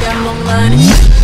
got more money.